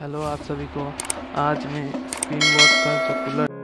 hello आप सभी को आज मैं स्क्रीन वॉट का जो कूलर